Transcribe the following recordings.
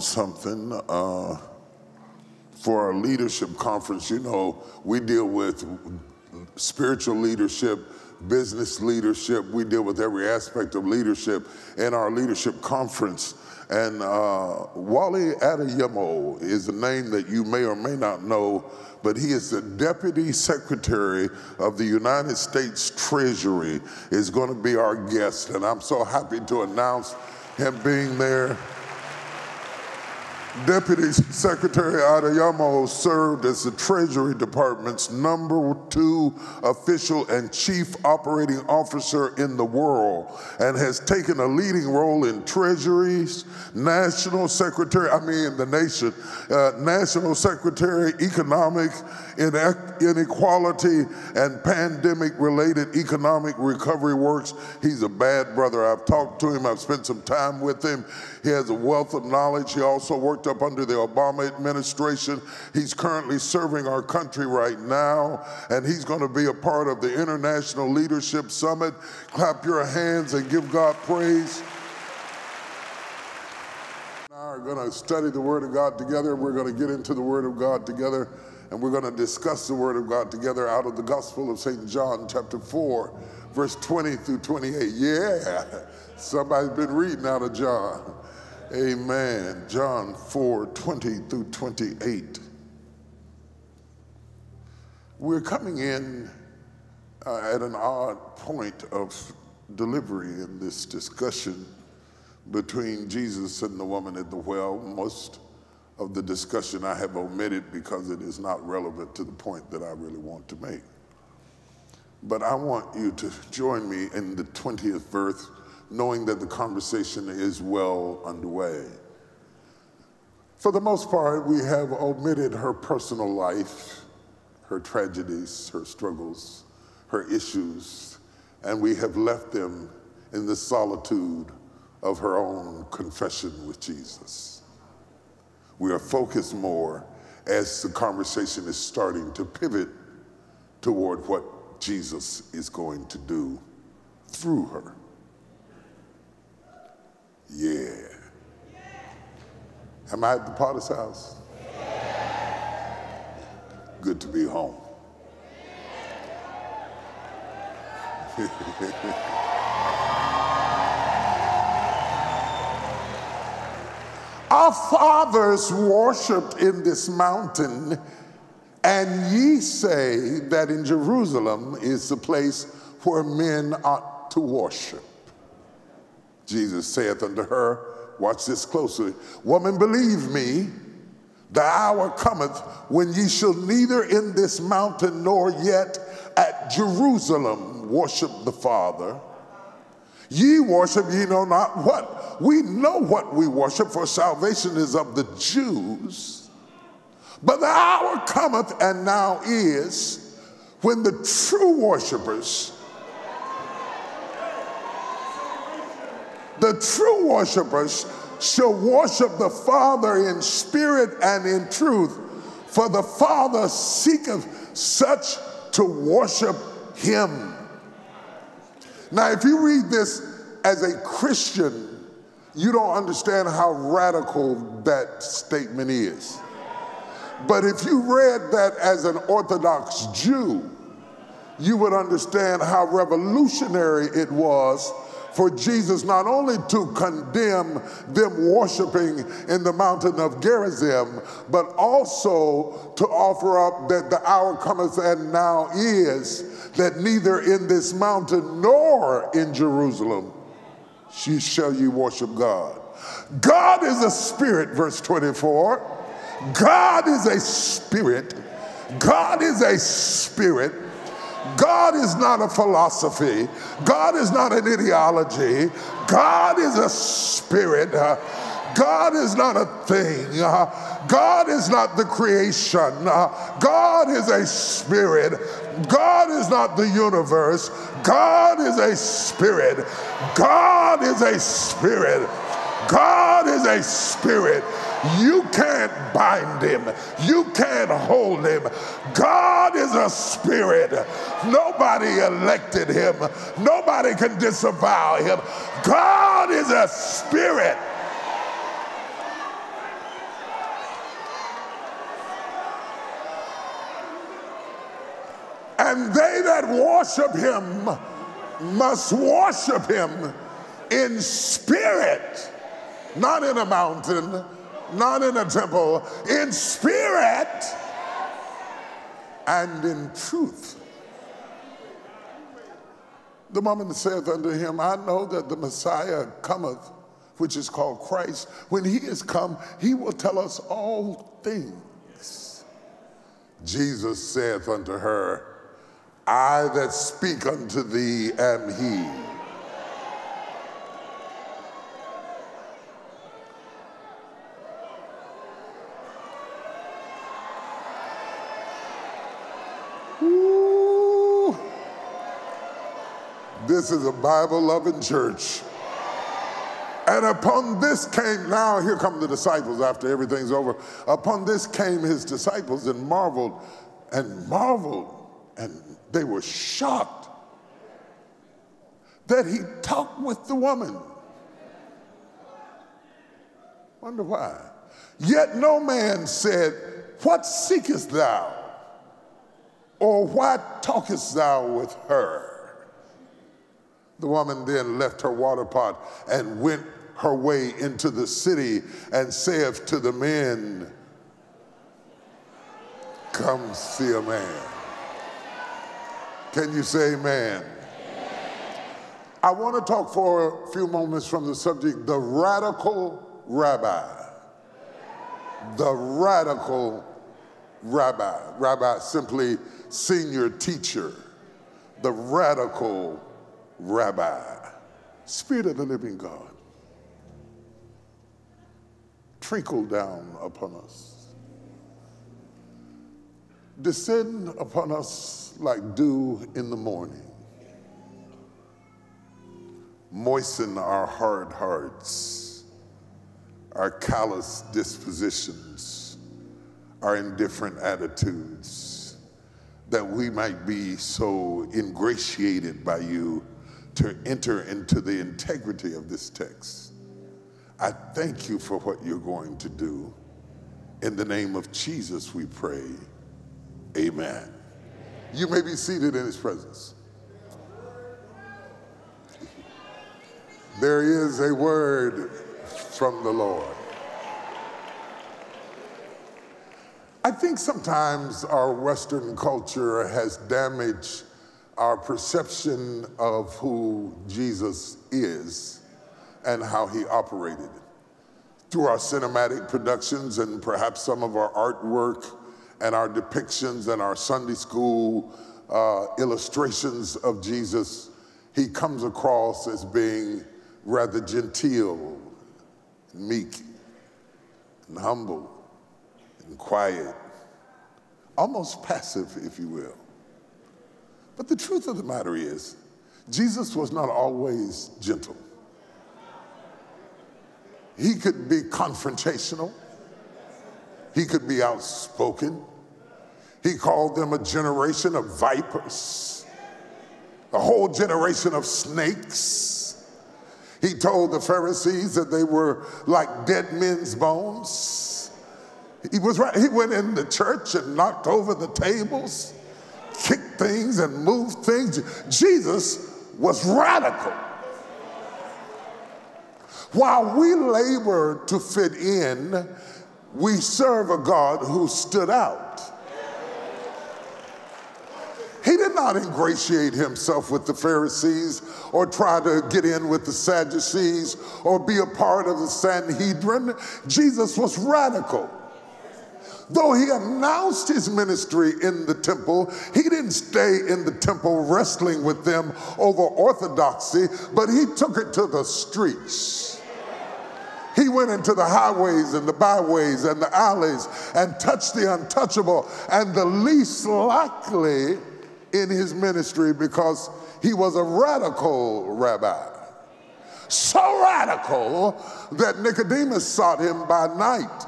something. Uh, for our leadership conference, you know, we deal with spiritual leadership, business leadership. We deal with every aspect of leadership in our leadership conference. And uh, Wally Adeyemo is a name that you may or may not know, but he is the Deputy Secretary of the United States Treasury, is going to be our guest. And I'm so happy to announce him being there. Deputy Secretary Adeyemo served as the Treasury Department's number two official and chief operating officer in the world and has taken a leading role in treasuries, national secretary, I mean the nation, uh, national secretary, economic inequality, and pandemic related economic recovery works. He's a bad brother. I've talked to him, I've spent some time with him. He has a wealth of knowledge. He also worked up under the Obama administration. He's currently serving our country right now, and he's going to be a part of the International Leadership Summit. Clap your hands and give God praise. Now we're going to study the Word of God together. We're going to get into the Word of God together, and we're going to discuss the Word of God together out of the Gospel of St. John, chapter 4, verse 20 through 28. Yeah, somebody's been reading out of John. Amen. John 4 20 through 28. We're coming in uh, at an odd point of delivery in this discussion between Jesus and the woman at the well. Most of the discussion I have omitted because it is not relevant to the point that I really want to make. But I want you to join me in the 20th verse knowing that the conversation is well underway. For the most part, we have omitted her personal life, her tragedies, her struggles, her issues, and we have left them in the solitude of her own confession with Jesus. We are focused more as the conversation is starting to pivot toward what Jesus is going to do through her. Yeah. Am I at the Potter's house? Good to be home. Our fathers worshipped in this mountain, and ye say that in Jerusalem is the place where men ought to worship. Jesus saith unto her, Watch this closely. Woman, believe me, the hour cometh when ye shall neither in this mountain nor yet at Jerusalem worship the Father. Ye worship ye know not what. We know what we worship, for salvation is of the Jews. But the hour cometh and now is when the true worshipers The true worshipers shall worship the Father in spirit and in truth, for the Father seeketh such to worship him. Now, if you read this as a Christian, you don't understand how radical that statement is. But if you read that as an Orthodox Jew, you would understand how revolutionary it was for Jesus not only to condemn them worshiping in the mountain of Gerizim, but also to offer up that the hour cometh and now is that neither in this mountain nor in Jerusalem shall ye worship God. God is a spirit, verse 24. God is a spirit. God is a spirit. God is not a philosophy. God is not an ideology. God is a spirit. Uh, God is not a thing. Uh, God is not the creation. Uh, God is a spirit. God is not the universe. God is a spirit. God is a spirit. God is a spirit. You can't bind him, you can't hold him. God is a spirit. Nobody elected him, nobody can disavow him. God is a spirit. And they that worship him must worship him in spirit, not in a mountain, not in a temple, in spirit and in truth. The woman saith unto him, I know that the Messiah cometh, which is called Christ. When he is come, he will tell us all things. Jesus saith unto her, I that speak unto thee am he. This is a Bible loving church. And upon this came, now here come the disciples after everything's over. Upon this came his disciples and marveled and marveled, and they were shocked that he talked with the woman. Wonder why. Yet no man said, What seekest thou? Or why talkest thou with her? The woman then left her water pot and went her way into the city and saith to the men, Come see a man. Can you say amen? I want to talk for a few moments from the subject the radical rabbi. The radical rabbi. Rabbi simply senior teacher. The radical Rabbi, Spirit of the living God, trickle down upon us. Descend upon us like dew in the morning. Moisten our hard hearts, our callous dispositions, our indifferent attitudes, that we might be so ingratiated by you to enter into the integrity of this text. I thank you for what you're going to do. In the name of Jesus, we pray. Amen. You may be seated in his presence. There is a word from the Lord. I think sometimes our Western culture has damaged our perception of who Jesus is and how he operated. Through our cinematic productions and perhaps some of our artwork and our depictions and our Sunday school uh, illustrations of Jesus, he comes across as being rather genteel, meek, and humble, and quiet, almost passive, if you will. But the truth of the matter is, Jesus was not always gentle. He could be confrontational. He could be outspoken. He called them a generation of vipers, a whole generation of snakes. He told the Pharisees that they were like dead men's bones. He was right. He went in the church and knocked over the tables kick things and move things. Jesus was radical. While we labor to fit in, we serve a God who stood out. He did not ingratiate himself with the Pharisees or try to get in with the Sadducees or be a part of the Sanhedrin. Jesus was radical. Though he announced his ministry in the temple, he didn't stay in the temple wrestling with them over orthodoxy, but he took it to the streets. He went into the highways and the byways and the alleys and touched the untouchable and the least likely in his ministry because he was a radical rabbi. So radical that Nicodemus sought him by night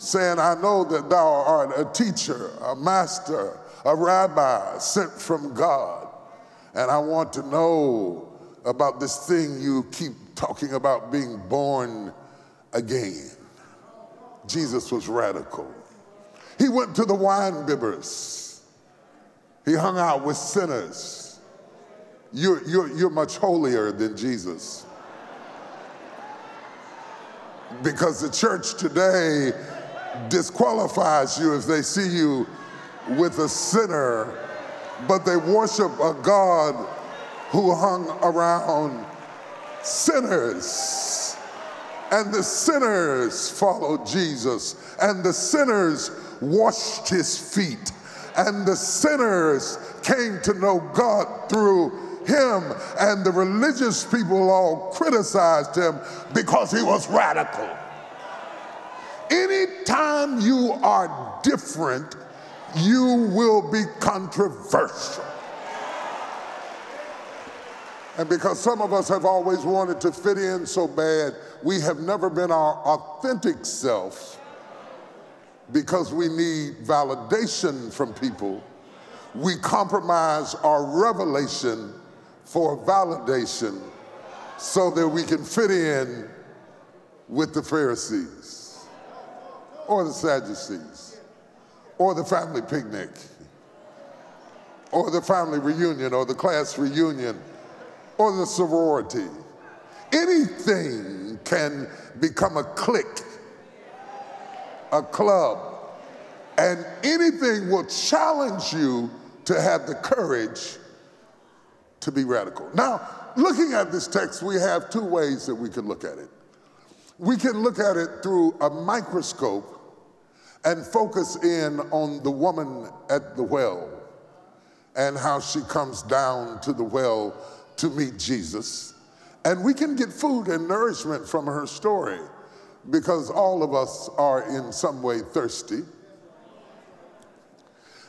saying, I know that thou art a teacher, a master, a rabbi sent from God. And I want to know about this thing you keep talking about being born again. Jesus was radical. He went to the wine bibbers. He hung out with sinners. You're, you're, you're much holier than Jesus. Because the church today disqualifies you if they see you with a sinner, but they worship a God who hung around sinners. And the sinners followed Jesus, and the sinners washed his feet, and the sinners came to know God through him, and the religious people all criticized him because he was radical. Anytime you are different, you will be controversial. And because some of us have always wanted to fit in so bad, we have never been our authentic self because we need validation from people. We compromise our revelation for validation so that we can fit in with the Pharisees or the Sadducees or the family picnic or the family reunion or the class reunion or the sorority. Anything can become a clique, a club, and anything will challenge you to have the courage to be radical. Now, looking at this text, we have two ways that we can look at it. We can look at it through a microscope and focus in on the woman at the well and how she comes down to the well to meet Jesus. And we can get food and nourishment from her story because all of us are in some way thirsty.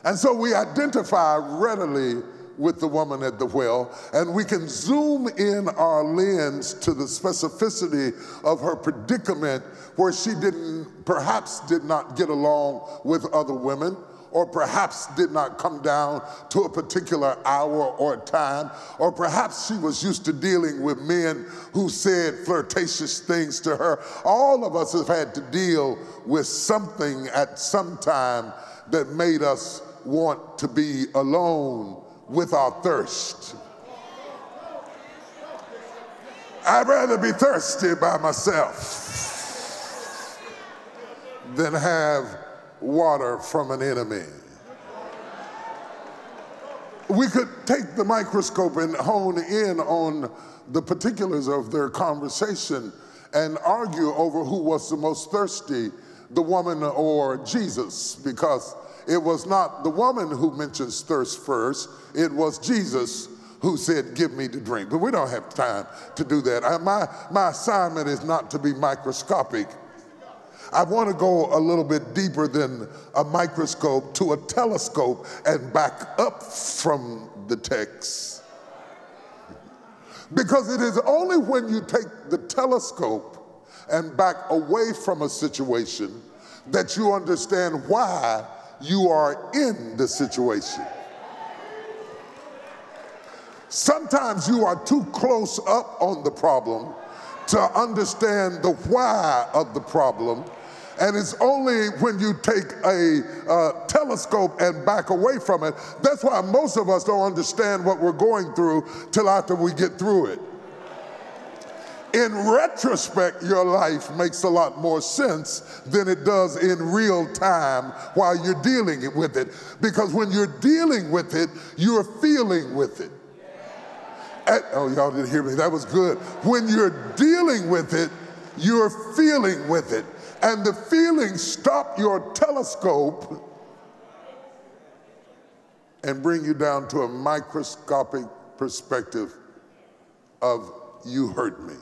And so we identify readily with the woman at the well, and we can zoom in our lens to the specificity of her predicament where she didn't, perhaps did not get along with other women or perhaps did not come down to a particular hour or time, or perhaps she was used to dealing with men who said flirtatious things to her. All of us have had to deal with something at some time that made us want to be alone with our thirst. I'd rather be thirsty by myself than have water from an enemy. We could take the microscope and hone in on the particulars of their conversation and argue over who was the most thirsty, the woman or Jesus, because it was not the woman who mentions thirst first, it was Jesus who said, Give me to drink. But we don't have time to do that. I, my, my assignment is not to be microscopic. I want to go a little bit deeper than a microscope to a telescope and back up from the text. Because it is only when you take the telescope and back away from a situation that you understand why you are in the situation. Sometimes you are too close up on the problem to understand the why of the problem. And it's only when you take a uh, telescope and back away from it. That's why most of us don't understand what we're going through till after we get through it. In retrospect, your life makes a lot more sense than it does in real time while you're dealing with it. Because when you're dealing with it, you're feeling with it. At, oh, y'all didn't hear me. That was good. When you're dealing with it, you're feeling with it. And the feelings stop your telescope and bring you down to a microscopic perspective of you hurt me.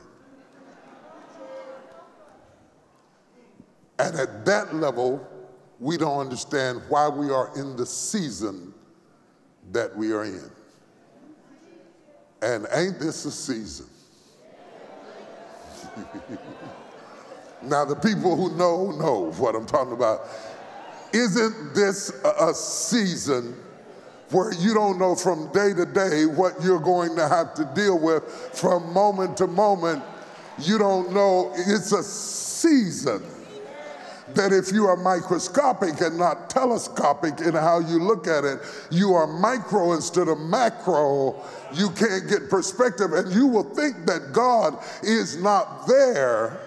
And at that level, we don't understand why we are in the season that we are in. And ain't this a season? now, the people who know, know what I'm talking about. Isn't this a, season where you don't know from day to day what you're going to have to deal with from moment to moment? You don't know. It's a season that if you are microscopic and not telescopic in how you look at it, you are micro instead of macro, you can't get perspective and you will think that God is not there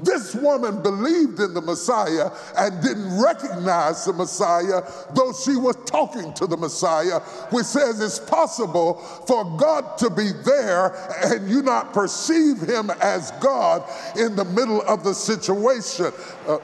this woman believed in the Messiah and didn't recognize the Messiah, though she was talking to the Messiah, which says it's possible for God to be there and you not perceive him as God in the middle of the situation. Uh,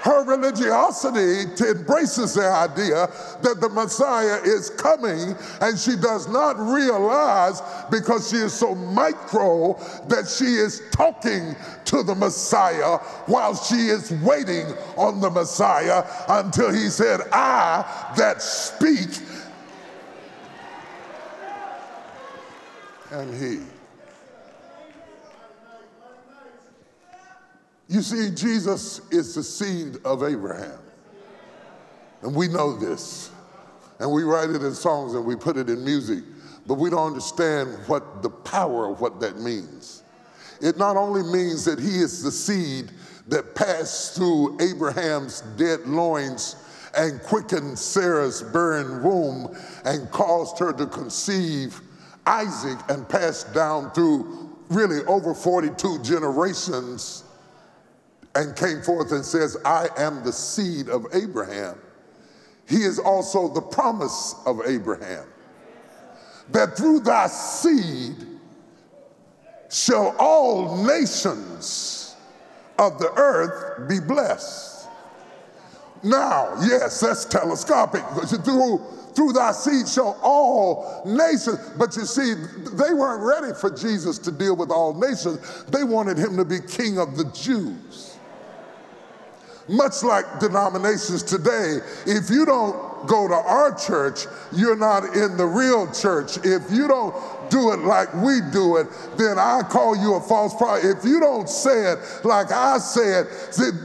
her religiosity embraces the idea that the Messiah is coming, and she does not realize because she is so micro that she is talking to the Messiah while she is waiting on the Messiah until he said, I that speak. And he. You see, Jesus is the seed of Abraham. And we know this. And we write it in songs and we put it in music, but we don't understand what the power of what that means. It not only means that he is the seed that passed through Abraham's dead loins and quickened Sarah's barren womb and caused her to conceive Isaac and passed down through really over 42 generations and came forth and says, I am the seed of Abraham. He is also the promise of Abraham that through thy seed shall all nations of the earth be blessed. Now, yes, that's telescopic. Through, through thy seed shall all nations. But you see, they weren't ready for Jesus to deal with all nations. They wanted him to be king of the Jews. Much like denominations today, if you don't go to our church, you're not in the real church. If you don't do it like we do it, then I call you a false prophet. If you don't say it like I said,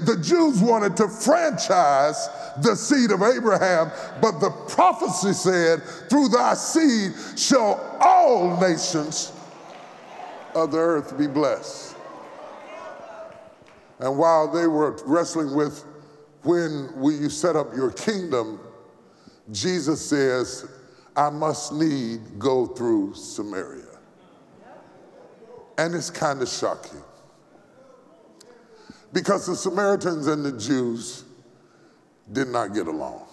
the Jews wanted to franchise the seed of Abraham, but the prophecy said, through thy seed shall all nations of the earth be blessed. And while they were wrestling with when will you set up your kingdom, Jesus says, I must need go through Samaria. And it's kind of shocking. Because the Samaritans and the Jews did not get along.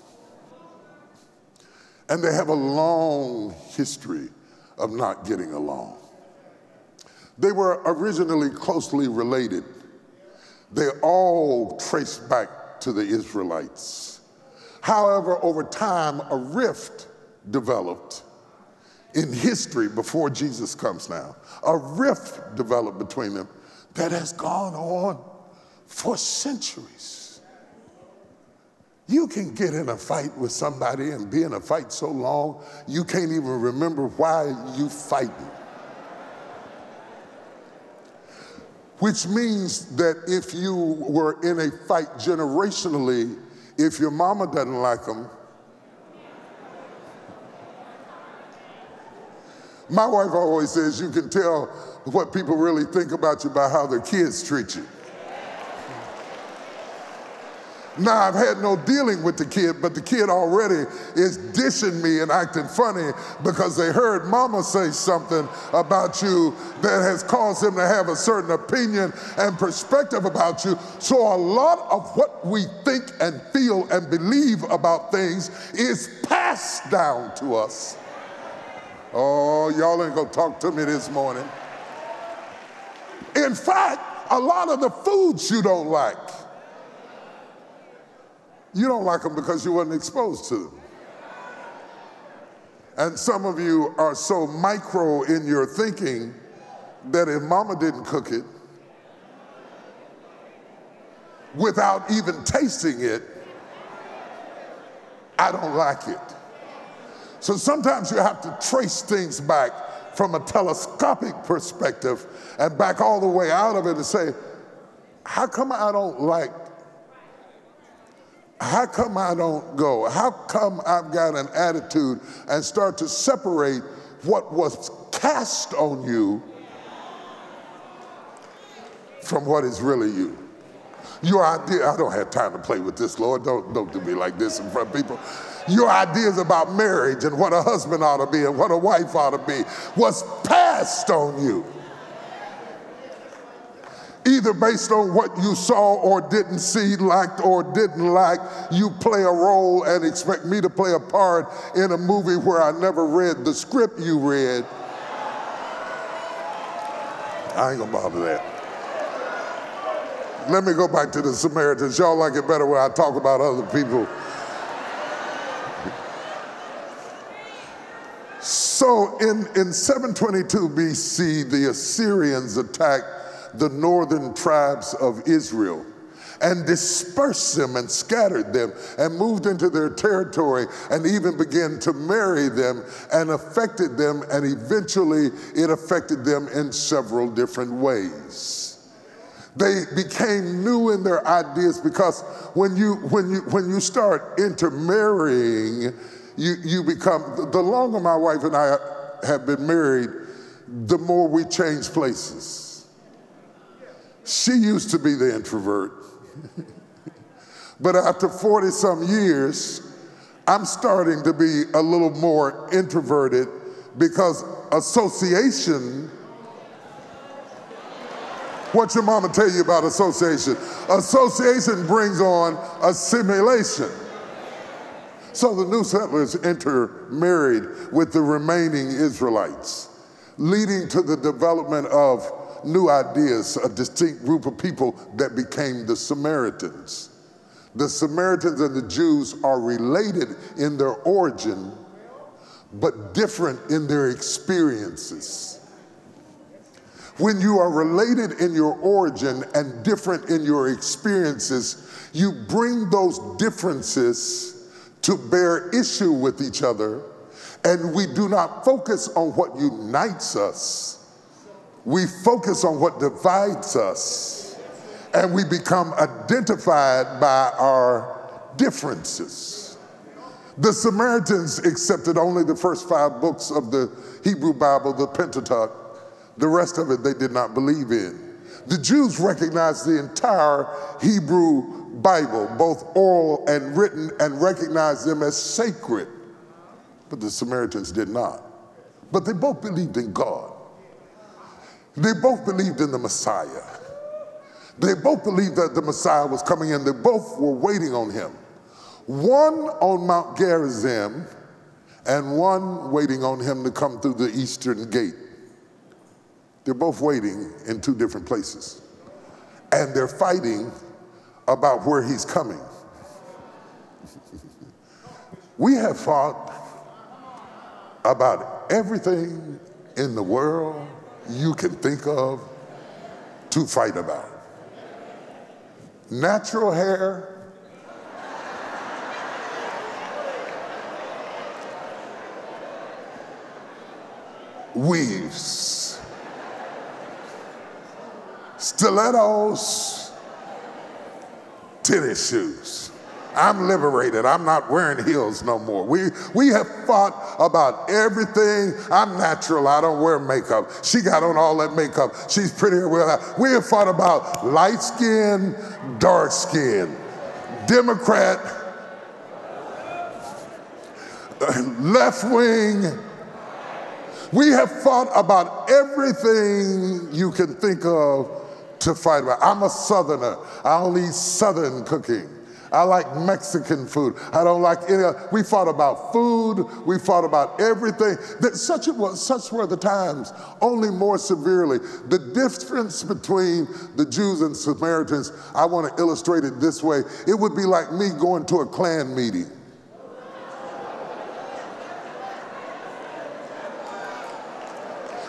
And they have a long history of not getting along. They were originally closely related they all trace back to the Israelites. However, over time, a rift developed in history before Jesus comes now. A rift developed between them that has gone on for centuries. You can get in a fight with somebody and be in a fight so long, you can't even remember why you fighting. Which means that if you were in a fight generationally, if your mama doesn't like them, my wife always says you can tell what people really think about you by how their kids treat you. Now, I've had no dealing with the kid, but the kid already is dishing me and acting funny because they heard mama say something about you that has caused them to have a certain opinion and perspective about you. So, a lot of what we think and feel and believe about things is passed down to us. Oh, y'all ain't gonna talk to me this morning. In fact, a lot of the foods you don't like you don't like them because you weren't exposed to them. And some of you are so micro in your thinking that if mama didn't cook it, without even tasting it, I don't like it. So sometimes you have to trace things back from a telescopic perspective and back all the way out of it and say, how come I don't like how come I don't go? How come I've got an attitude and start to separate what was cast on you from what is really you. Your idea, I don't have time to play with this, Lord. Don't, don't do me like this in front of people. Your ideas about marriage and what a husband ought to be and what a wife ought to be was passed on you either based on what you saw or didn't see, liked or didn't like, you play a role and expect me to play a part in a movie where I never read the script you read. I ain't gonna bother that. Let me go back to the Samaritans. Y'all like it better when I talk about other people. So in, in 722 BC, the Assyrians attacked the northern tribes of Israel and dispersed them and scattered them and moved into their territory and even began to marry them and affected them and eventually it affected them in several different ways. They became new in their ideas because when you when you when you start intermarrying you you become the longer my wife and I have been married the more we change places she used to be the introvert. but after 40 some years, I'm starting to be a little more introverted because association. What your mama tell you about association? Association brings on assimilation. So the new settlers intermarried with the remaining Israelites, leading to the development of new ideas, a distinct group of people that became the Samaritans. The Samaritans and the Jews are related in their origin, but different in their experiences. When you are related in your origin and different in your experiences, you bring those differences to bear issue with each other, and we do not focus on what unites us we focus on what divides us and we become identified by our differences. The Samaritans accepted only the first five books of the Hebrew Bible, the Pentateuch. The rest of it they did not believe in. The Jews recognized the entire Hebrew Bible, both oral and written, and recognized them as sacred. But the Samaritans did not. But they both believed in God. They both believed in the Messiah. They both believed that the Messiah was coming in. They both were waiting on him. One on Mount Gerizim and one waiting on him to come through the eastern gate. They're both waiting in two different places. And they're fighting about where he's coming. we have fought about everything in the world you can think of to fight about. Natural hair, weaves, stilettos, tennis shoes. I'm liberated. I'm not wearing heels no more. We, we have fought about everything. I'm natural. I don't wear makeup. She got on all that makeup. She's prettier. We have fought about light skin, dark skin, Democrat, left wing. We have fought about everything you can think of to fight about. I'm a southerner. I only eat southern cooking. I like Mexican food. I don't like any other. We fought about food. We fought about everything. That such, it was, such were the times, only more severely. The difference between the Jews and Samaritans, I want to illustrate it this way. It would be like me going to a Klan meeting.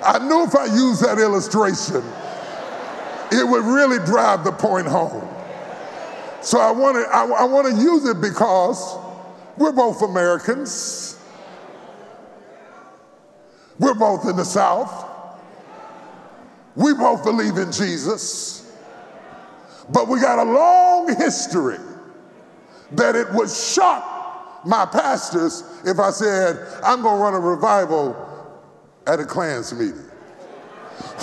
I knew if I used that illustration, it would really drive the point home. So I want to I, I want to use it because we're both Americans. We're both in the South. We both believe in Jesus. But we got a long history that it would shock my pastors if I said, I'm going to run a revival at a Klans meeting.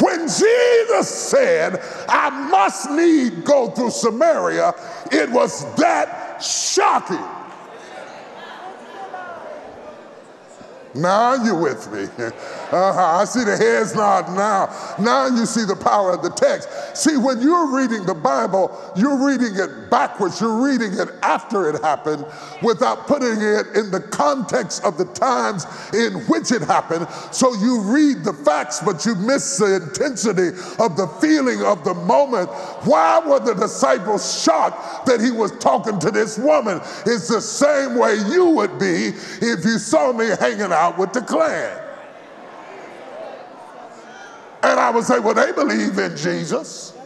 When Jesus said, I must need go through Samaria, it was that shocking. Now you with me. Uh-huh. I see the heads nod now. Now you see the power of the text. See, when you're reading the Bible, you're reading it backwards. You're reading it after it happened without putting it in the context of the times in which it happened. So you read the facts, but you miss the intensity of the feeling of the moment. Why were the disciples shocked that he was talking to this woman? It's the same way you would be if you saw me hanging out with the Klan. And I would say, well, they believe in Jesus.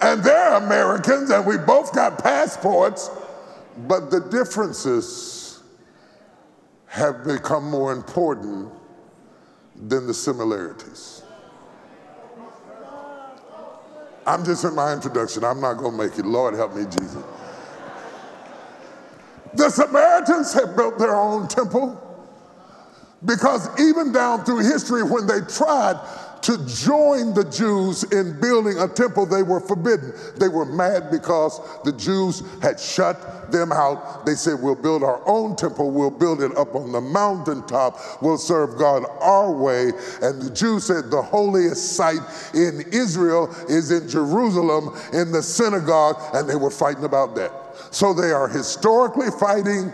And they're Americans, and we both got passports. But the differences have become more important than the similarities. I'm just in my introduction. I'm not going to make it. Lord help me, Jesus. The Samaritans have built their own temple because even down through history, when they tried to join the Jews in building a temple, they were forbidden. They were mad because the Jews had shut them out. They said, We'll build our own temple, we'll build it up on the mountaintop, we'll serve God our way. And the Jews said, The holiest site in Israel is in Jerusalem in the synagogue, and they were fighting about that. So they are historically fighting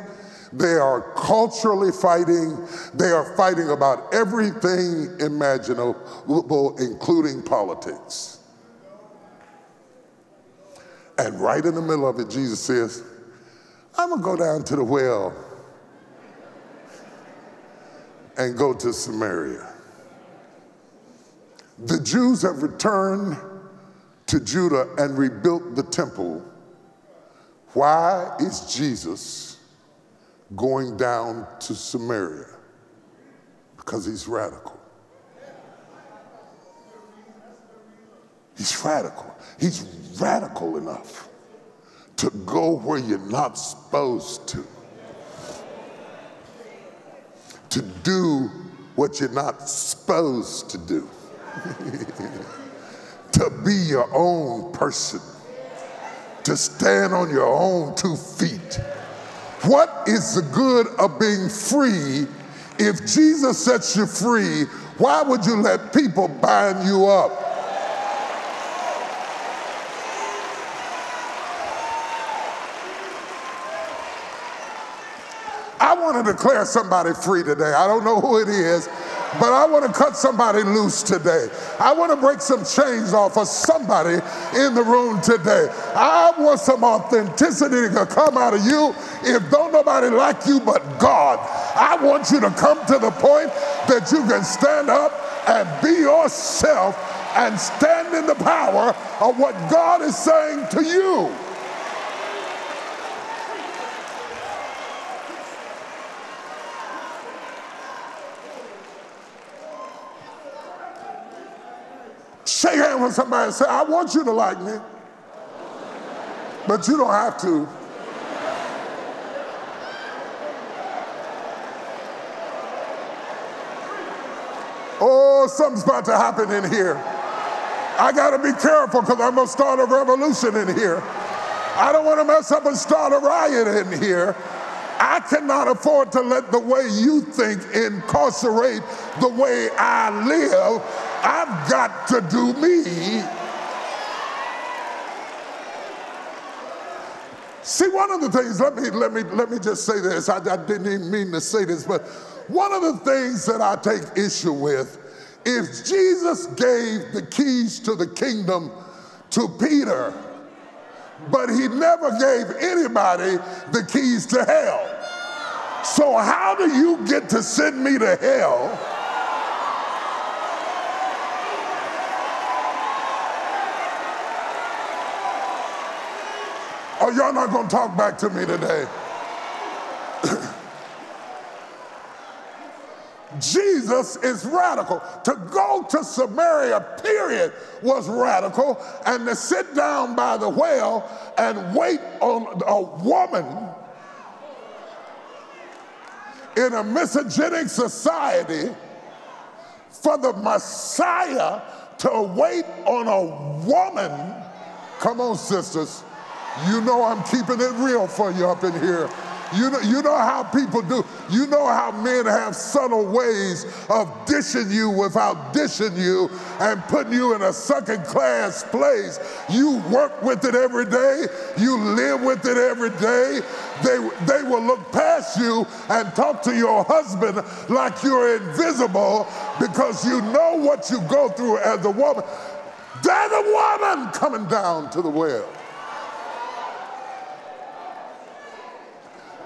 they are culturally fighting. They are fighting about everything imaginable, including politics. And right in the middle of it, Jesus says, I'm going to go down to the well and go to Samaria. The Jews have returned to Judah and rebuilt the temple. Why is Jesus? Going down to Samaria because he's radical. He's radical. He's radical enough to go where you're not supposed to, to do what you're not supposed to do, to be your own person, to stand on your own two feet what is the good of being free if Jesus sets you free? Why would you let people bind you up? I want to declare somebody free today. I don't know who it is. But I want to cut somebody loose today. I want to break some chains off of somebody in the room today. I want some authenticity to come out of you. If don't nobody like you but God, I want you to come to the point that you can stand up and be yourself and stand in the power of what God is saying to you. Shake hands with somebody and say, I want you to like me, but you don't have to. Oh, something's about to happen in here. I got to be careful because I'm going to start a revolution in here. I don't want to mess up and start a riot in here. I cannot afford to let the way you think incarcerate the way I live. I've got to do me. See, one of the things, let me, let me, let me just say this. I, I didn't even mean to say this, but one of the things that I take issue with if Jesus gave the keys to the kingdom to Peter, but he never gave anybody the keys to hell. So, how do you get to send me to hell? Oh, y'all not going to talk back to me today. Jesus is radical. To go to Samaria, period, was radical. And to sit down by the well and wait on a woman in a misogenic society for the Messiah to wait on a woman. Come on, sisters. You know I'm keeping it real for you up in here. You know, you know how people do. You know how men have subtle ways of dishing you without dishing you and putting you in a second class place. You work with it every day. You live with it every day. They, they will look past you and talk to your husband like you're invisible because you know what you go through as a woman. There's a woman coming down to the well.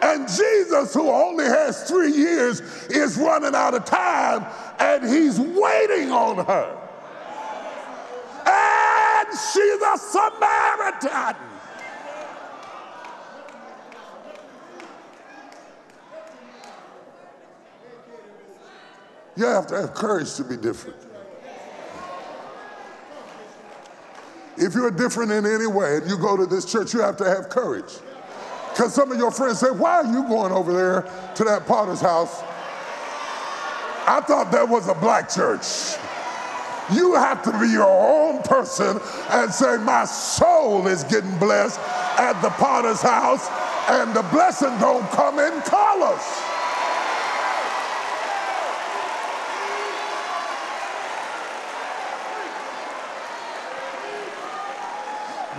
And Jesus, who only has three years, is running out of time and he's waiting on her. And she's a Samaritan. You have to have courage to be different. If you're different in any way and you go to this church, you have to have courage. Because some of your friends say, Why are you going over there to that potter's house? I thought that was a black church. You have to be your own person and say, My soul is getting blessed at the potter's house, and the blessing don't come in colors.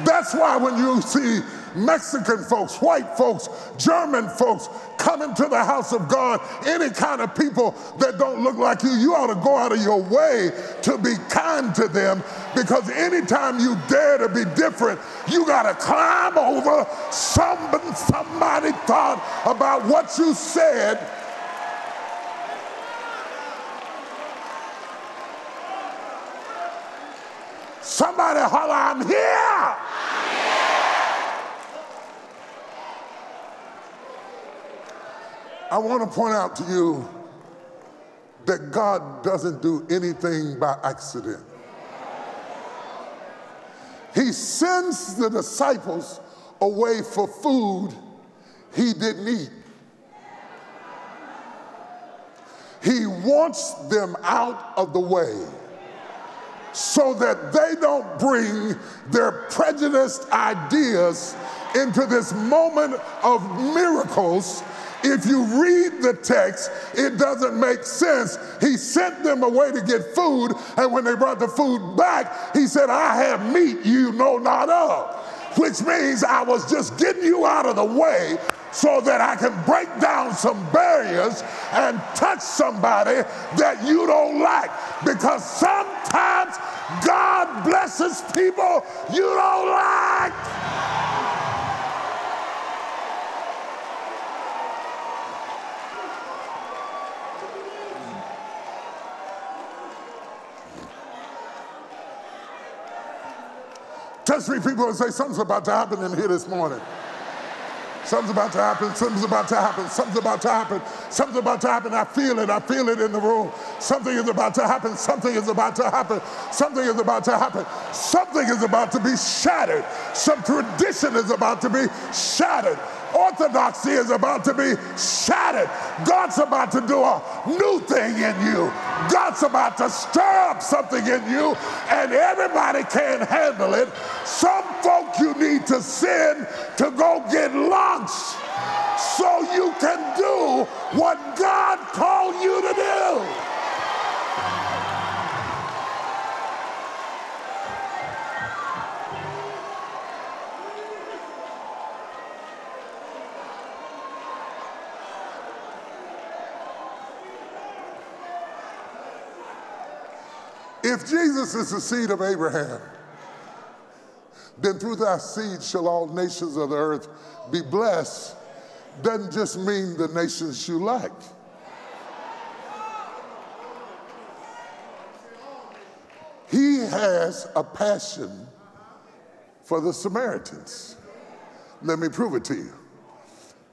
That's why when you see Mexican folks, white folks, German folks coming to the house of God, any kind of people that don't look like you, you ought to go out of your way to be kind to them because anytime you dare to be different, you got to climb over somebody, somebody thought about what you said. Somebody holler, I'm here. I want to point out to you that God doesn't do anything by accident. He sends the disciples away for food he didn't eat. He wants them out of the way so that they don't bring their prejudiced ideas into this moment of miracles if you read the text, it doesn't make sense. He sent them away to get food, and when they brought the food back, he said, I have meat you know not of, which means I was just getting you out of the way so that I can break down some barriers and touch somebody that you don't like. Because sometimes God blesses people you don't like. Touch three people and say, Something's about to happen in here this morning. Something's about to happen. Something's about to happen. Something's about to happen. Something's about to happen. I feel it. I feel it in the room. Something is about to happen. Something is about to happen. Something is about to happen. Something is about to be shattered. Some tradition is about to be shattered. Orthodoxy is about to be shattered. God's about to do a new thing in you. God's about to stir up something in you, and everybody can't handle it. Some folk you need to send to go get lunch so you can do what God called you to do. If Jesus is the seed of Abraham, then through thy seed shall all nations of the earth be blessed, doesn't just mean the nations you like. He has a passion for the Samaritans. Let me prove it to you.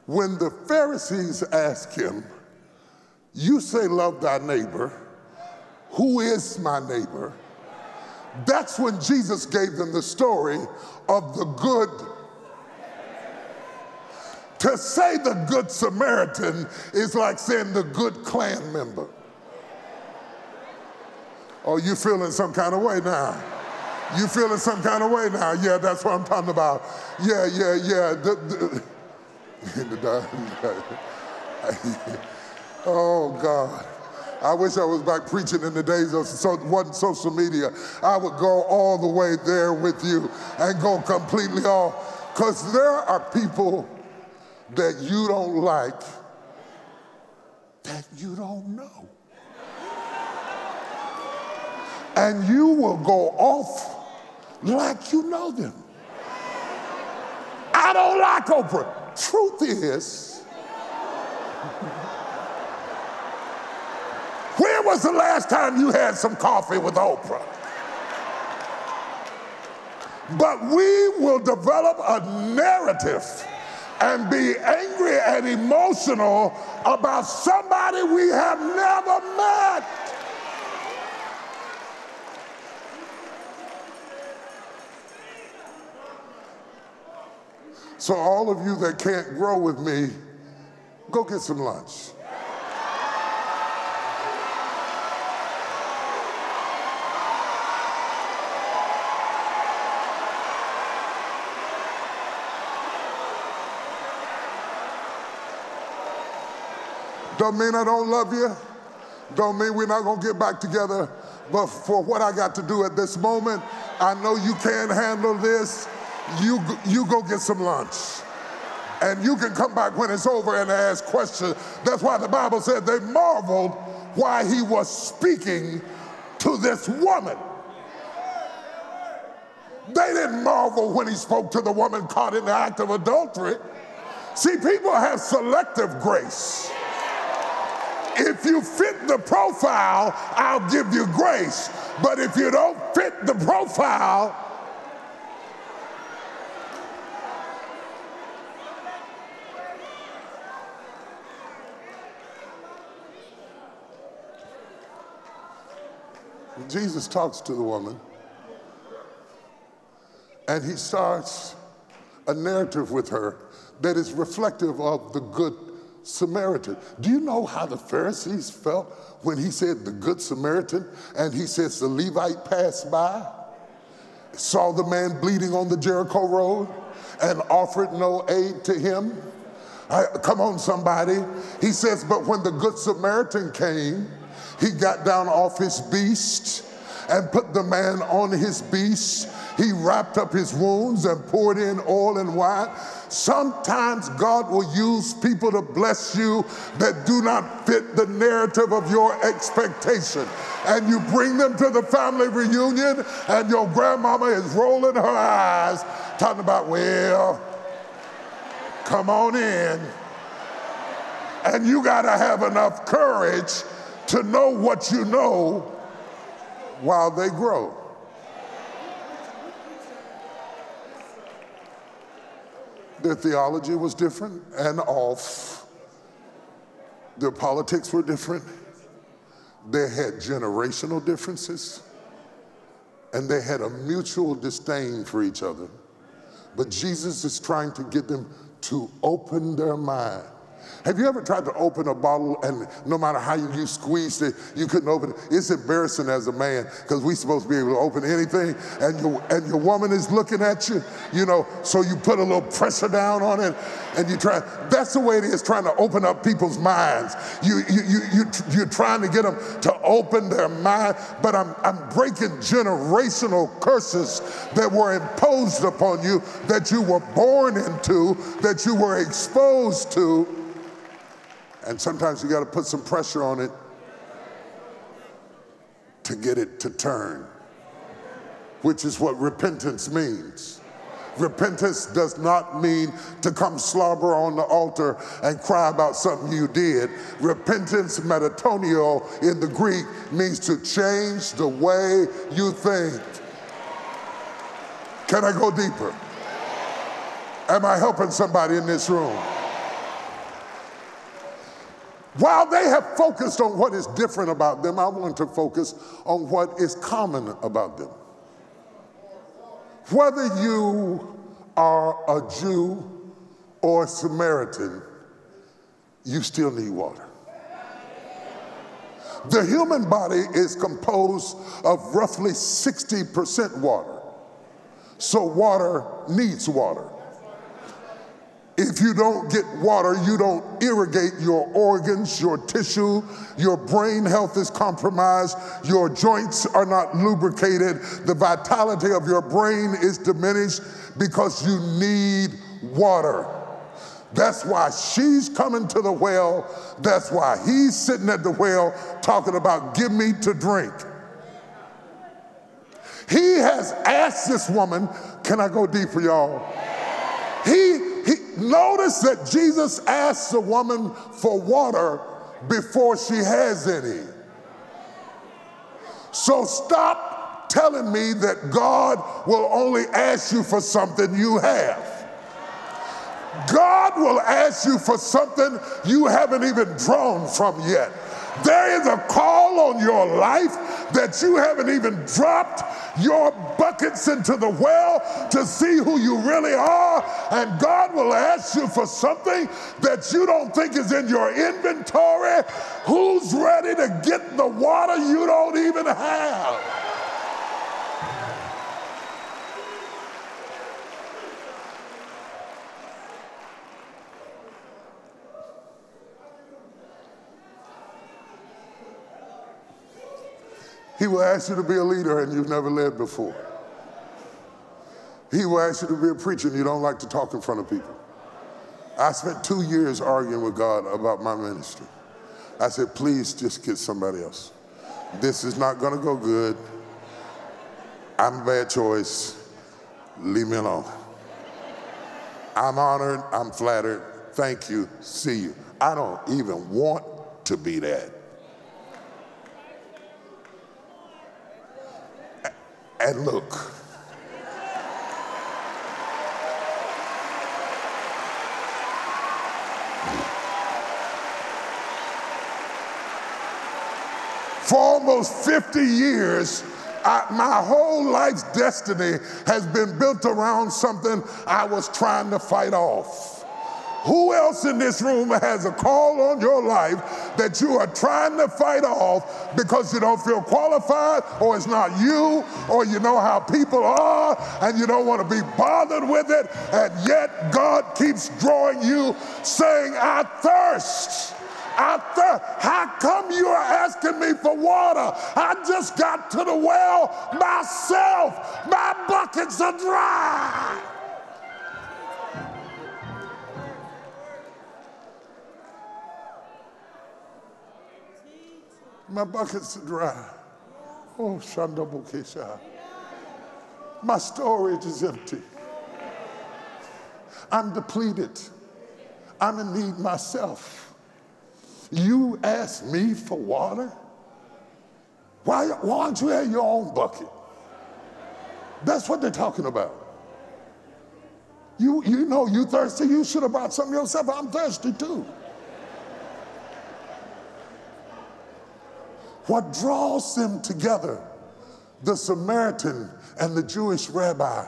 When the Pharisees asked him, You say, love thy neighbor who is my neighbor? That's when Jesus gave them the story of the good. To say the good Samaritan is like saying the good Klan member. Oh, you feeling some kind of way now. You feeling some kind of way now. Yeah, that's what I'm talking about. Yeah, yeah, yeah. The, the, oh, God. I wish I was back preaching in the days of so wasn't social media. I would go all the way there with you and go completely off. Because there are people that you don't like that you don't know. And you will go off like you know them. I don't like Oprah. Truth is, when was the last time you had some coffee with Oprah? But we will develop a narrative and be angry and emotional about somebody we have never met. So, all of you that can't grow with me, go get some lunch. Don't mean I don't love you. Don't mean we're not going to get back together. But for what I got to do at this moment, I know you can't handle this you, you go get some lunch. And you can come back when it's over and ask questions. That's why the Bible said they marveled why he was speaking to this woman. They didn't marvel when he spoke to the woman caught in the act of adultery. See, people have selective grace. If you fit the profile, I'll give you grace. But if you don't fit the profile, Jesus talks to the woman and he starts a narrative with her that is reflective of the Good Samaritan. Do you know how the Pharisees felt when he said the Good Samaritan and he says the Levite passed by, saw the man bleeding on the Jericho road and offered no aid to him? come on, somebody. He says, but when the Good Samaritan came, he got down off his beast and put the man on his beast. He wrapped up his wounds and poured in oil and wine. Sometimes God will use people to bless you that do not fit the narrative of your expectation. And you bring them to the family reunion, and your grandmama is rolling her eyes, talking about, well, come on in. And you got to have enough courage to know what you know while they grow. Their theology was different and off. Their politics were different. They had generational differences. And they had a mutual disdain for each other. But Jesus is trying to get them to open their mind have you ever tried to open a bottle and no matter how you, you squeezed it, you couldn't open it? It's embarrassing as a man because we're supposed to be able to open anything and your, and your woman is looking at you, you know, so you put a little pressure down on it and you try. That's the way it is trying to open up people's minds. You, you, you, you, you're trying to get them to open their mind, but I'm, I'm breaking generational curses that were imposed upon you, that you were born into, that you were exposed to and sometimes you got to put some pressure on it to get it to turn, which is what repentance means. Repentance does not mean to come slobber on the altar and cry about something you did. Repentance, metanoia in the Greek, means to change the way you think. Can I go deeper? Am I helping somebody in this room? While they have focused on what is different about them, I want to focus on what is common about them. Whether you are a Jew or a Samaritan, you still need water. The human body is composed of roughly 60% water. So water needs water. If you don't get water, you don't irrigate your organs, your tissue, your brain health is compromised, your joints are not lubricated, the vitality of your brain is diminished because you need water. That's why she's coming to the well. That's why he's sitting at the well talking about, give me to drink. He has asked this woman, can I go deeper, y'all? He he, notice that Jesus asks the woman for water before she has any. So stop telling me that God will only ask you for something you have. God will ask you for something you haven't even drawn from yet. There is a call on your life that you haven't even dropped your buckets into the well to see who you really are. And God will ask you for something that you don't think is in your inventory. Who's ready to get the water you don't even have? He will ask you to be a leader and you've never led before. He will ask you to be a preacher and you don't like to talk in front of people. I spent two years arguing with God about my ministry. I said, please just get somebody else. This is not going to go good. I'm a bad choice. Leave me alone. I'm honored. I'm flattered. Thank you. See you. I don't even want to be that. And look. For almost 50 years, I, my whole life's destiny has been built around something I was trying to fight off. Who else in this room has a call on your life that you are trying to fight off because you don't feel qualified or it's not you or you know how people are and you don't want to be bothered with it and yet God keeps drawing you saying, I thirst. I thirst. How come you are asking me for water? I just got to the well myself. My buckets are dry. My buckets are dry. Oh, Shandabukesha. My storage is empty. I'm depleted. I'm in need myself. You ask me for water? Why, why don't you have your own bucket? That's what they're talking about. You, you know you thirsty, you should have brought something yourself. I'm thirsty too. What draws them together, the Samaritan and the Jewish rabbi,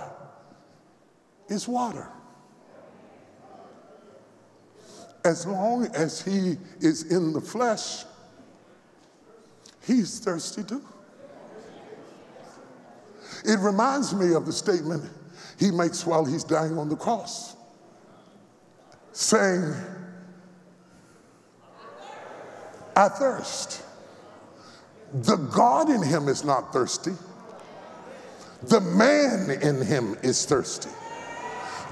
is water. As long as he is in the flesh, he's thirsty too. It reminds me of the statement he makes while he's dying on the cross, saying, I thirst. The God in him is not thirsty. The man in him is thirsty.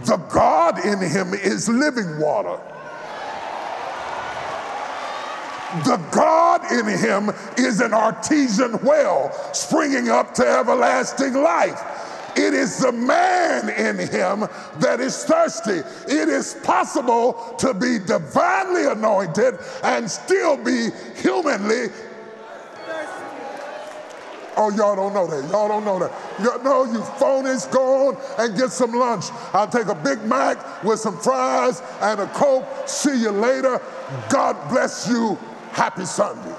The God in him is living water. The God in him is an artesian well springing up to everlasting life. It is the man in him that is thirsty. It is possible to be divinely anointed and still be humanly Oh, y'all don't know that. Y'all don't know that. You no, you phonies, go on and get some lunch. I'll take a Big Mac with some fries and a Coke. See you later. God bless you. Happy Sunday.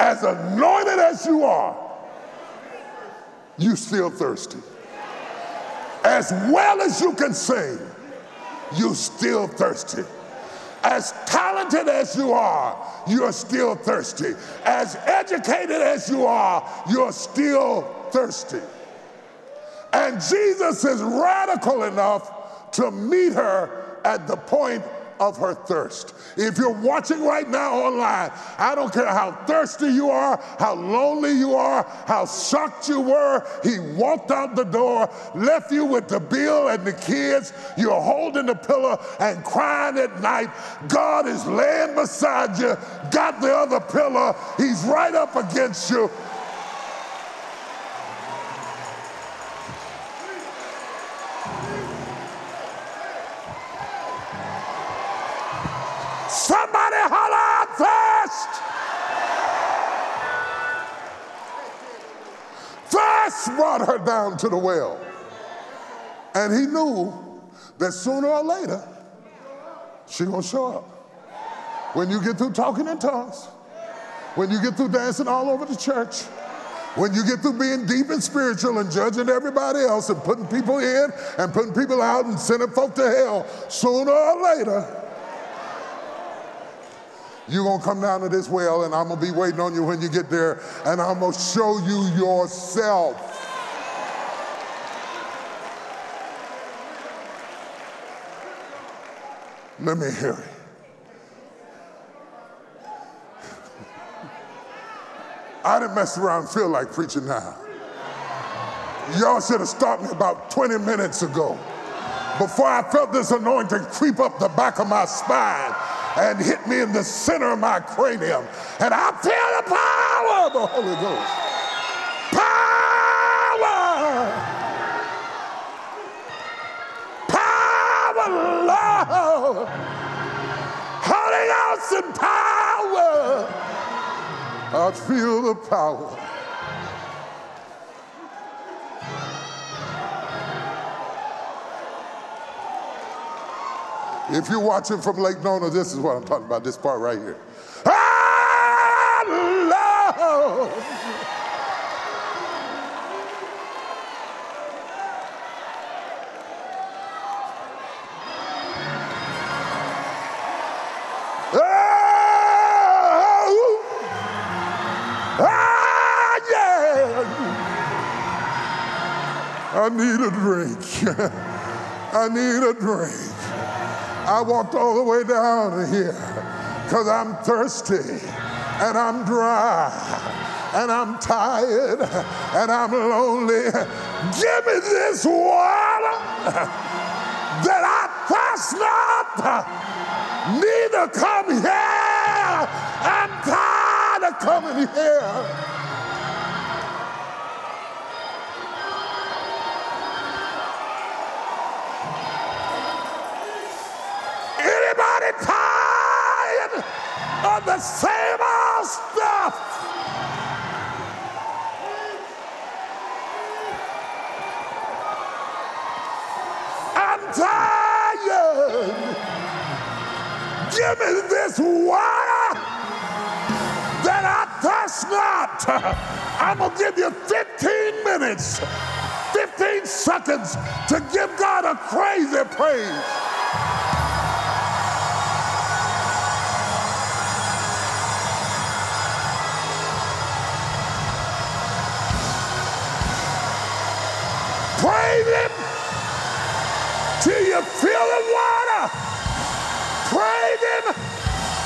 As anointed as you are, you still thirsty. As well as you can sing, you're still thirsty. As talented as you are, you're still thirsty. As educated as you are, you're still thirsty. And Jesus is radical enough to meet her at the point of her thirst. If you're watching right now online, I don't care how thirsty you are, how lonely you are, how shocked you were, he walked out the door, left you with the bill and the kids, you're holding the pillow and crying at night. God is laying beside you, got the other pillow, he's right up against you. Brought her down to the well. And he knew that sooner or later, she gonna show up. When you get through talking in tongues, when you get through dancing all over the church, when you get through being deep and spiritual and judging everybody else and putting people in and putting people out and sending folk to hell, sooner or later, you're going to come down to this well, and I'm going to be waiting on you when you get there, and I'm going to show you yourself. Let me hear it. I didn't mess around and feel like preaching now. Y'all should have stopped me about 20 minutes ago before I felt this anointing creep up the back of my spine and hit me in the center of my cranium. And I feel the power of the Holy Ghost. Power! I feel the power. If you're watching from Lake Nona, this is what I'm talking about, this part right here. Ah, Lord. I need a drink. I need a drink. I walked all the way down here because I'm thirsty and I'm dry and I'm tired and I'm lonely. Give me this water that I thirst not, neither come here. I'm tired of coming here. Of the same old stuff? I'm tired. Give me this water that I thirst not. I'm going to give you 15 minutes, 15 seconds to give God a crazy praise. Praise Him till you feel the water. Praise Him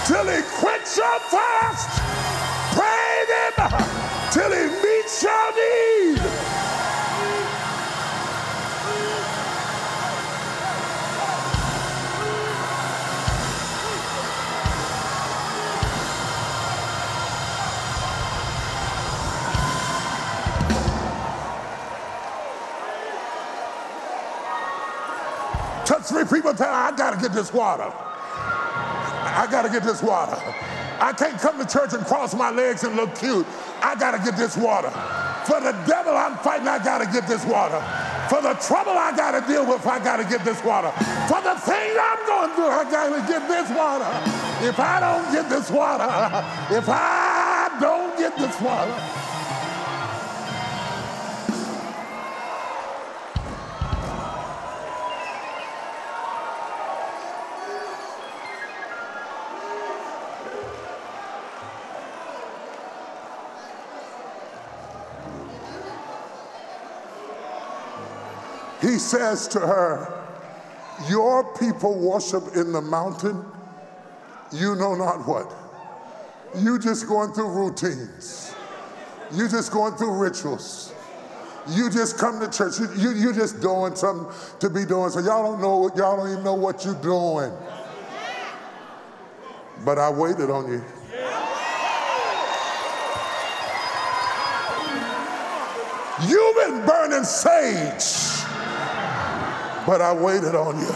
till He quits your thirst. Praise Him till He meets your need. Three people, tell I gotta get this water. I gotta get this water. I can't come to church and cross my legs and look cute. I gotta get this water. For the devil I'm fighting, I gotta get this water. For the trouble I gotta deal with, I gotta get this water. For the things I'm going through, I gotta get this water. If I don't get this water, if I don't get this water, he says to her, Your people worship in the mountain, you know not what. You just going through routines. You just going through rituals. You just come to church. You, you, you just doing something to be doing. So y'all don't know, y'all don't even know what you're doing. But I waited on you. You've been burning sage, but I waited on you.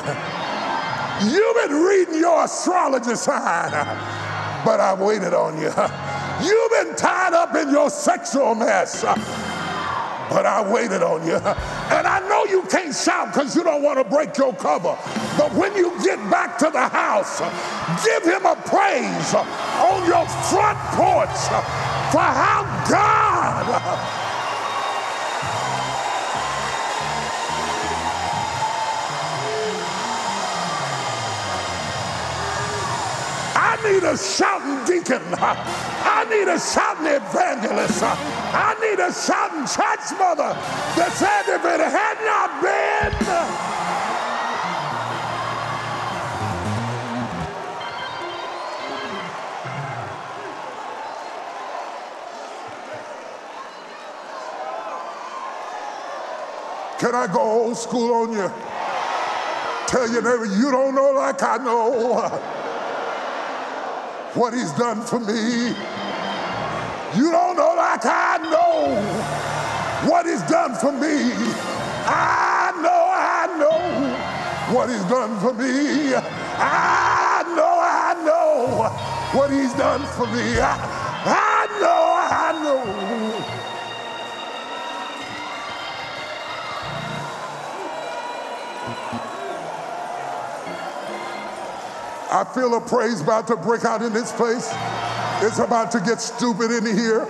You've been reading your astrology sign, but I waited on you. You've been tied up in your sexual mess, but I waited on you. And I know you can't shout because you don't want to break your cover. But when you get back to the house, give him a praise on your front porch for how God need a shouting deacon. I need a shouting evangelist. I need a shouting church mother that said if it had not been. Can I go old school on you? Tell your neighbor, you don't know like I know what he's done for me. You don't know like I know what he's done for me. I know, I know what he's done for me. I know, I know what he's done for me. I, I know, I know. I feel a praise about to break out in this place. It's about to get stupid in here.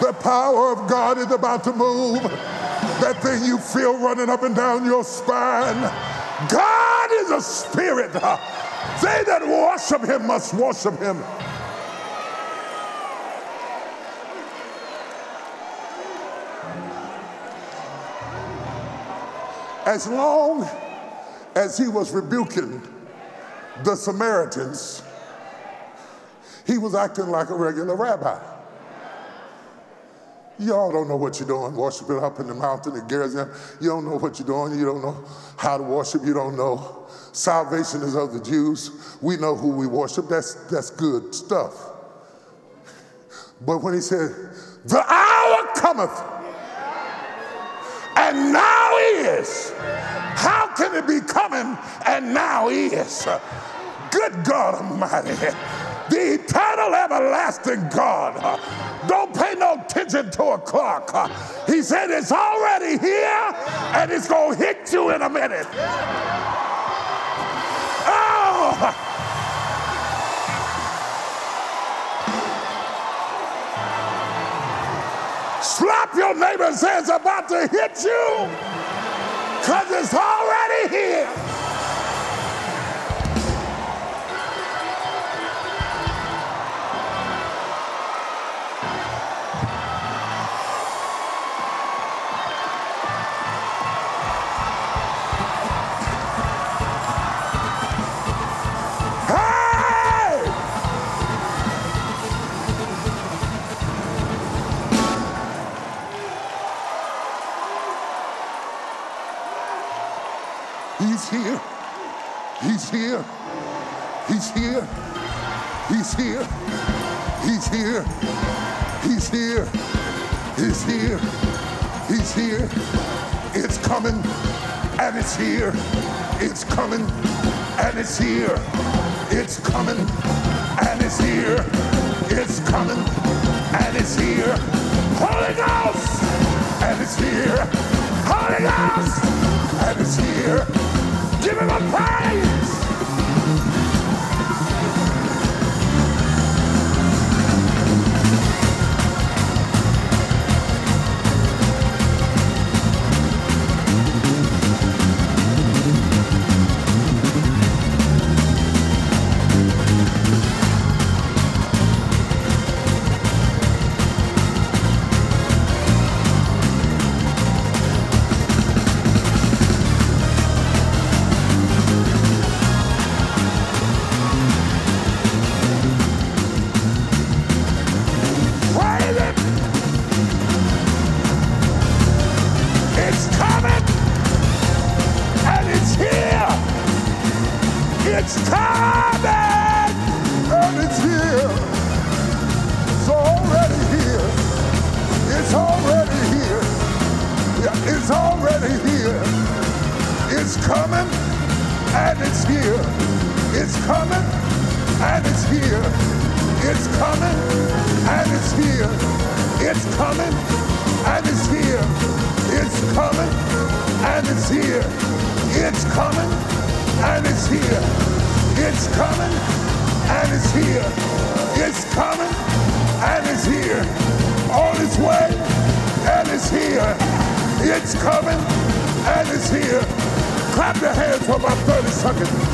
The power of God is about to move. That thing you feel running up and down your spine. God is a spirit. They that worship him must worship him. As long as he was rebuking the Samaritans, he was acting like a regular rabbi. Y'all don't know what you're doing, worshiping up in the mountain in Gerizim. You don't know what you're doing. You don't know how to worship. You don't know. Salvation is of the Jews. We know who we worship. That's, that's good stuff. But when he said, The hour cometh, and now is. Can it be coming and now is? Good God Almighty. The eternal, everlasting God. Don't pay no attention to a clock. He said it's already here and it's going to hit you in a minute. Oh! Slap your neighbor's hands about to hit you because it's already He's here. He's here. It's coming and it's here. It's coming and it's here. It's coming and it's here. It's coming and it's here. Holy Ghost and it's here. Holy Ghost and it's here. Give him a praise. Coming and it's here. It's coming and it's here. It's coming and it's here. It's coming and it's here. It's coming and it's here. It's coming and it's here. It's coming and it's here. On its way and it's here. It's coming and it's here. Clap your hands for about 30 seconds.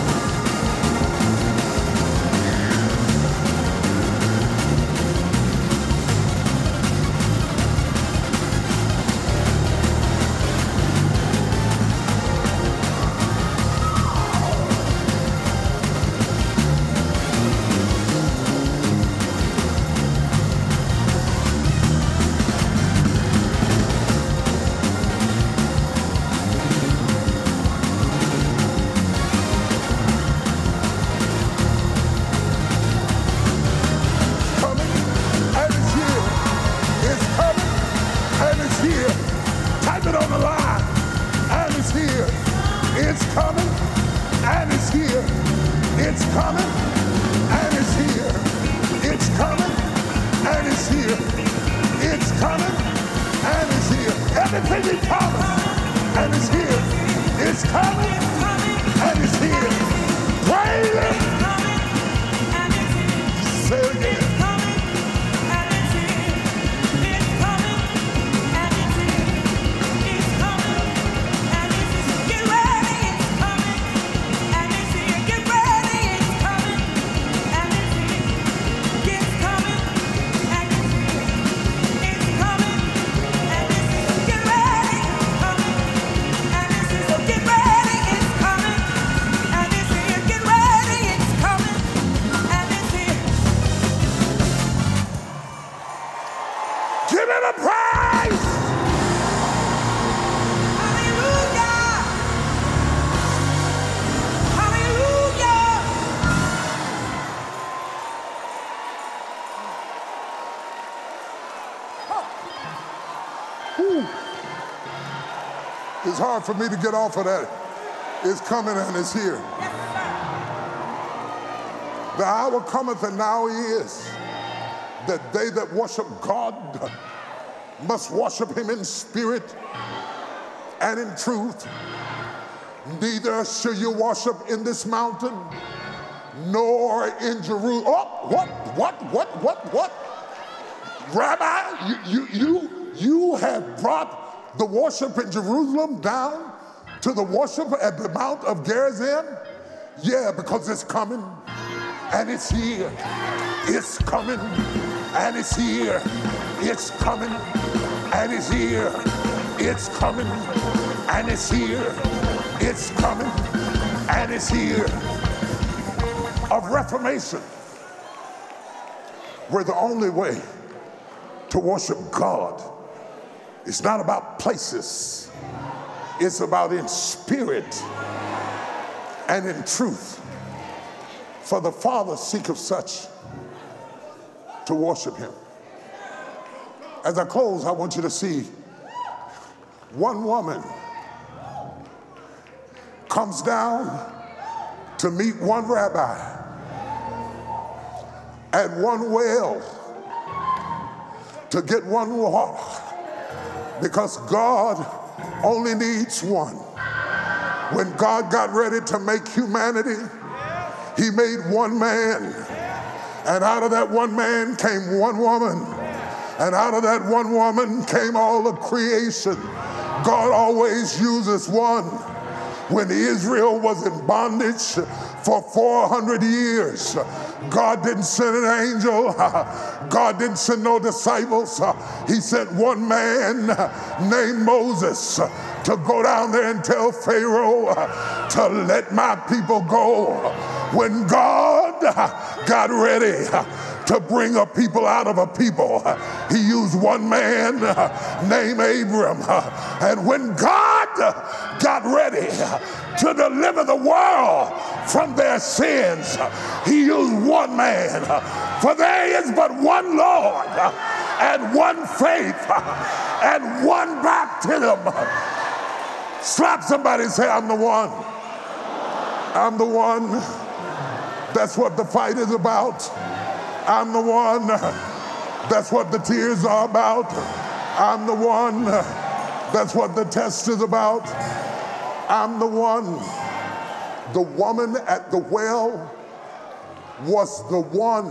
Hard for me to get off of that. It's coming and it's here. the hour cometh and now he is that they that worship God must worship him in spirit and in truth. Neither shall you worship in this mountain nor in Jerusalem. Oh, what, what, what, what, what? Rabbi, you, you, you, you have brought the worship in Jerusalem down to the worship at the Mount of Gerizim? Yeah, because it's coming and it's here. It's coming and it's here. It's coming and it's here. It's coming and it's here. It's coming and it's here. Of Reformation, We're the only way to worship God it's not about places, it's about in spirit and in truth. For the Father seeketh such to worship him. As I close, I want you to see one woman comes down to meet one rabbi at one well to get one water because God only needs one. When God got ready to make humanity, he made one man. And out of that one man came one woman. And out of that one woman came all of creation. God always uses one. When Israel was in bondage for 400 years, God didn't send an angel. God didn't send no disciples. He sent one man named Moses to go down there and tell Pharaoh to let my people go. When God got ready to bring a people out of a people, he used one man named Abram. And when God got ready to deliver the world from their sins, he used one man. For there is but one Lord and one faith and one baptism. Slap somebody and say, I'm the one. I'm the one. That's what the fight is about. I'm the one. That's what the tears are about. I'm the one. That's what the test is about. I'm the one. The woman at the well was the one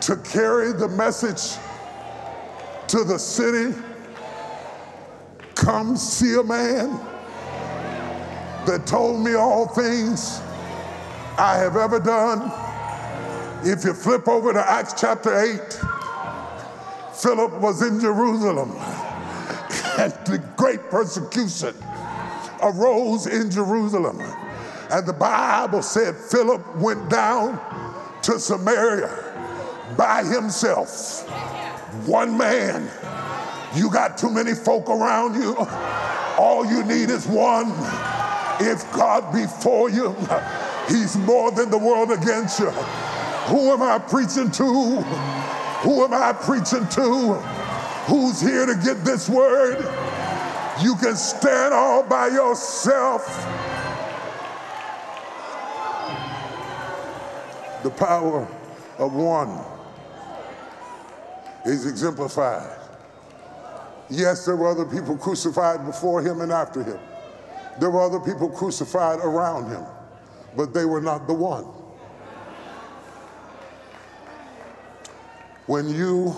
to carry the message to the city. Come see a man that told me all things I have ever done. If you flip over to Acts chapter 8, Philip was in Jerusalem and the great persecution arose in Jerusalem. And the Bible said Philip went down to Samaria by himself. One man. You got too many folk around you. All you need is one. If God be for you, he's more than the world against you. Who am I preaching to? Who am I preaching to? Who's here to get this word? You can stand all by yourself. The power of one is exemplified. Yes, there were other people crucified before him and after him. There were other people crucified around him, but they were not the one. When you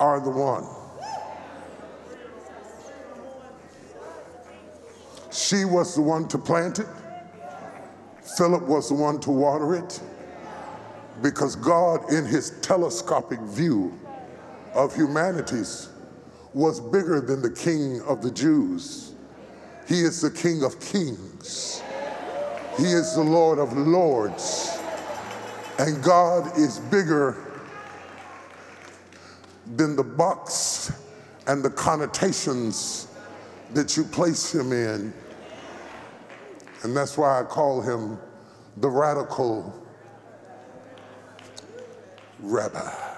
are the one, she was the one to plant it, Philip was the one to water it because God, in his telescopic view of humanities, was bigger than the king of the Jews. He is the king of kings. He is the Lord of lords. And God is bigger than the box and the connotations that you place him in. And that's why I call him the radical rabbi.